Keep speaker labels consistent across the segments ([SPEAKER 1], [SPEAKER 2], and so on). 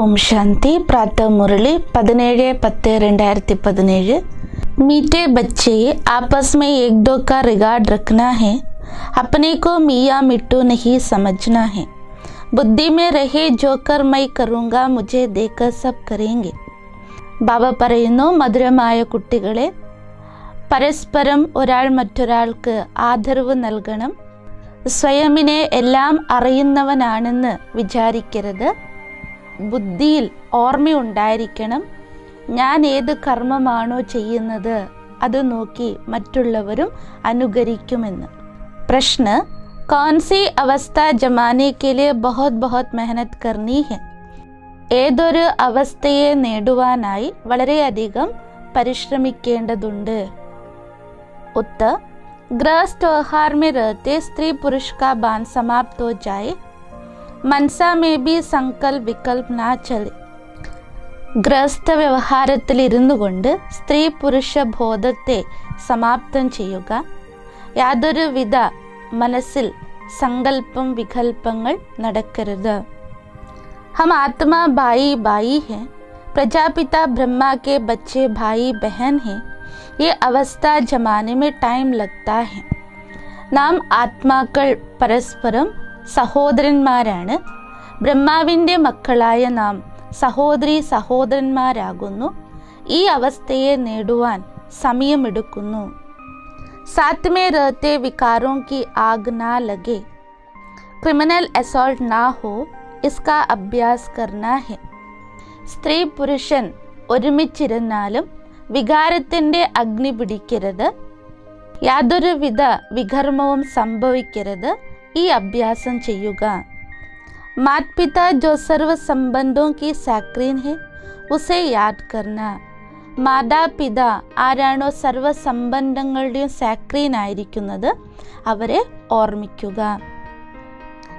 [SPEAKER 1] ഓം ശാന്തി. പ്രാത മുരളി. പതിനേഴ് പത്ത് രണ്ടായിരത്തി പതിനേഴ് മീറ്റേ बच्चे आपस മേ ഏക് दो റിഗാർഡ് रिगार्ड रखना है अपने മിട്ടു നഹി मिट्टू नहीं समझना है बुद्धि में रहे जो कर मैं करूँगा मुझे ബാബ പറയുന്നു മധുരമായ കുട്ടികളെ പരസ്പരം ഒരാൾ മറ്റൊരാൾക്ക് ആദരവ് നൽകണം. സ്വയമിനെ എല്ലാം അറിയുന്നവനാണെന്ന് വിചാരിക്കരുത്. ബുദ്ധിയിൽ ഓർമ്മയുണ്ടായിരിക്കണം ഞാൻ ഏത് കർമ്മമാണോ ചെയ്യുന്നത് അത് നോക്കി മറ്റുള്ളവരും അനുകരിക്കുമെന്ന് പ്രശ്ന कौन सी अवस्था जमाने के लिए बहुत बहुत मेहनत करनी है ഏതൊരു അവസ്ഥയെ നേടുവാനായി വളരെയധികം പരിശ്രമിക്കേണ്ടതുണ്ട് उत्तर गृहस्थ व्यवहार में रहते स्त्री पुरुष का बांध समाप्त हो जाए मनसा में भी संकल्प विकल्प ना चले ഗൃഹസ്ഥ വ്യവഹാരത്തിൽ ഇരുന്നു കൊണ്ട് സ്ത്രീ പുരുഷ ബോധത്തെ സമാപ്തം ചെയ്യുക യാതൊരുവിധ മനസ്സിൽ സങ്കല്പം വികല്പങ്ങൾ നടക്കരുത് हम आत्मा भाई भाई हैं प्रजापिता ब्रह्मा के बच्चे भाई बहन हैं ये अवस्था जमाने में टाइम लगता है നാം ആത്മാക്കൾ പരസ്പരം സഹോദരന്മാരാണ് ബ്രഹ്മാവിൻ്റെ മക്കളായ നാം സഹോദരി സഹോദരന്മാരാകുന്നു ഈ അവസ്ഥയെ നേടുവാൻ സമയമെടുക്കുന്നു साथ में रहते विकारों की आग ना लगे क्रिमिनल असॉल्ट ना हो इसका अभ्यास करना है സ്ത്രീ പുരുഷൻ ഒരുമിച്ചിരുന്നാലും വികാരത്തിൻ്റെ അഗ്നി പിടിക്കരുത് യാതൊരുവിധ വികർമ്മവും സംഭവിക്കരുത് ഈ അഭ്യാസം ചെയ്യുക. പിതാ ജോ സർവ സംബന്ധോ കി സാക്രീൻ ഹെ ഉസെ യാദ് കർണ. മാതാപിത ആരാണോ സർവ സംബന്ധങ്ങളുടെയും സാക്രീൻ ആയിരിക്കുന്നത് അവരെ ഓർമ്മിക്കുക.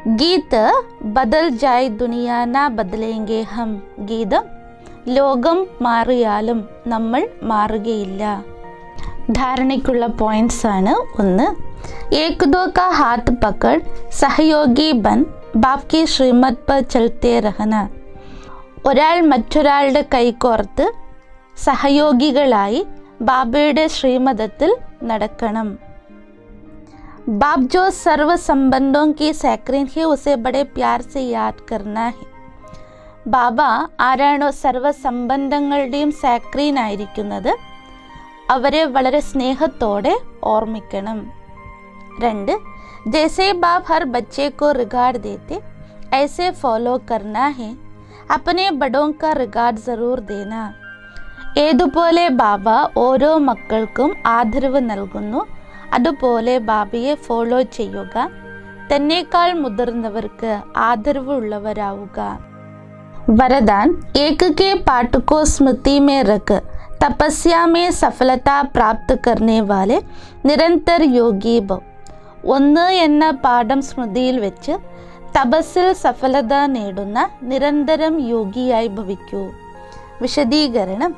[SPEAKER 1] ഗീത് ബദൽ ജായ് ദുനിയാന ബദലേങ്കെ ഹം. ഗീതം ലോകം മാറിയാലും നമ്മൾ മാറുകയില്ല. ധാരണയ്ക്കുള്ള പോയിന്റ്സ് ആണ് ഒന്ന്. ഏകദോക ഹാത്ത് പക്കഡ് സഹയോഗി ബൻ ബാപ്കി ശ്രീമത് പ ചൽത്തേ റഹന ഒരാൾ മറ്റൊരാളുടെ കൈകോർത്ത് സഹയോഗികളായി ബാബയുടെ ശ്രീമതത്തിൽ നടക്കണം. ബാബ് ജോ സർവ സംബന്ധോं की സൈക്രീൻ ഹി ഉസെ പ്യാർ സെ യാദ് കർണ ബാബ ആരാണോ സർവ സംബന്ധങ്ങളുടെയും സാക്രീനായിരിക്കുന്നത് അവരെ വളരെ സ്നേഹത്തോടെ ഓർമ്മിക്കണം. രണ്ട് ജൈസെ ബാബ് ഹർ ബച്ചെ കോ റിഗാർഡ് ദേത്തെ ഐസെ ഫോലോ കർണാഹെ അപ്പനെ ബഡോം കാ റിഗാർഡ് സറൂർ ദേന. ഏതുപോലെ ബാബ ഓരോ മക്കൾക്കും ആദരവ് നൽകുന്നു അതുപോലെ ബാബയെ ഫോളോ ചെയ്യുക തന്നെക്കാൾ മുതിർന്നവർക്ക് ആദരവുള്ളവരാവുക വരദാൻ ഏക്ക് പാട്ടുക്കോ സ്മൃതി മേ റക്ക് तपस्या में सफलता प्राप्त करने वाले നിരന്തർ യോഗി ഭവ് ഒന്ന് എന്ന പാഠം സ്മൃതിയിൽ വെച്ച് തപസ്സിൽ സഫലത നേടുന്ന നിരന്തരം യോഗിയായി ഭവിക്കൂ വിശദീകരണം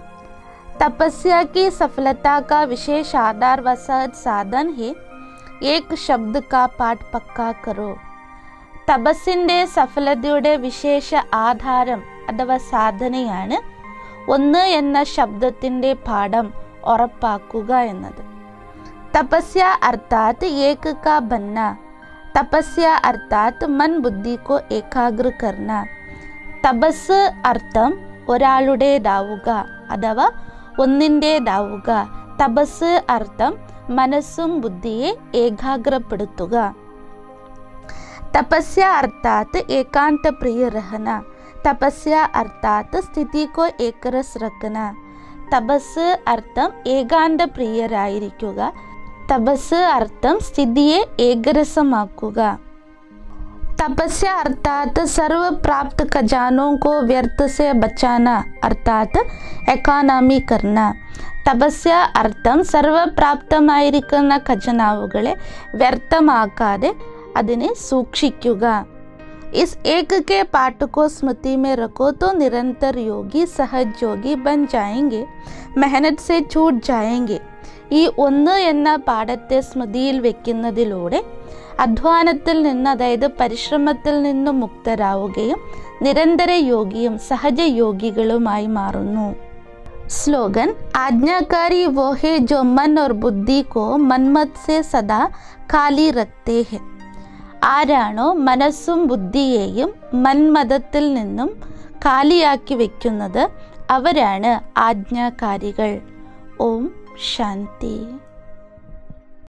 [SPEAKER 1] तपस्या की सफलता का विशेष आधार व सहज साधन है एक शब्द का पाठ पक्का करो തപസ്സിൻ്റെ സഫലതയുടെ വിശേഷ ആധാരം അഥവാ സാധനയാണ് ഒന്ന് എന്ന ശബ്ദത്തിന്റെ പാഠം ഉറപ്പാക്കുക എന്നത്. തപസ്യ അർത്ഥാത് ഏക ബന്ന തപസ്യ അർത്ഥാത് മൻ ബുദ്ധിക്കോ ഏകാഗ്ര കർണ. തപസ് അർത്ഥം ഒരാളുടേതാവുക അഥവാ ഒന്നിന്റേതാവുക. തപസ് അർത്ഥം മനസ്സും ബുദ്ധിയെ ഏകാഗ്രപ്പെടുത്തുക. തപസ്യ അർത്ഥാത് ഏകാന്ത പ്രിയ രഹന തപസ്യ അർത്ഥാത് സ്ഥിതി കോ ഏകരസ് രക്കന തപസ് അർത്ഥം ഏകാന്ത പ്രിയരായിരിക്കുക തപസ് അർത്ഥം സ്ഥിതിയെ ഏകരസമാക്കുക तपस्या अर्थात सर्व प्राप्त खजानों को व्यर्थ से बचाना अर्थात എക്കോണമി കർണ തപസ്യ അർത്ഥം സർവപ്രാപ്തമായിരിക്കുന്ന ഖജനാവുകളെ വ്യർത്ഥമാക്കാതെ അതിനെ സൂക്ഷിക്കുക इस एक के पाठ को स्मृति में रखो तो निरंतर योगी सहज योगी बन जाएंगे മെഹനത് സെ ചൂട്ട് ജായെങ്കിൽ ഈ ഒന്ന് എന്ന പാഠത്തെ സ്മൃതിയിൽ വെക്കുന്നതിലൂടെ അധ്വാനത്തിൽ നിന്ന് അതായത് പരിശ്രമത്തിൽ നിന്നും മുക്തരാവുകയും നിരന്തര യോഗിയും സഹജയോഗികളുമായി മാറുന്നു स्लोगन आज्ञाकारी वो है जो मन और बुद्धि को मनमत से सदा खाली रखते हैं ആരാണോ മനസ്സും ബുദ്ധിയെയും മന്മതത്തിൽ നിന്നും കാലിയാക്കി വയ്ക്കുന്നത് അവരാണ് ആജ്ഞാകാരികൾ. ഓം ശാന്തി.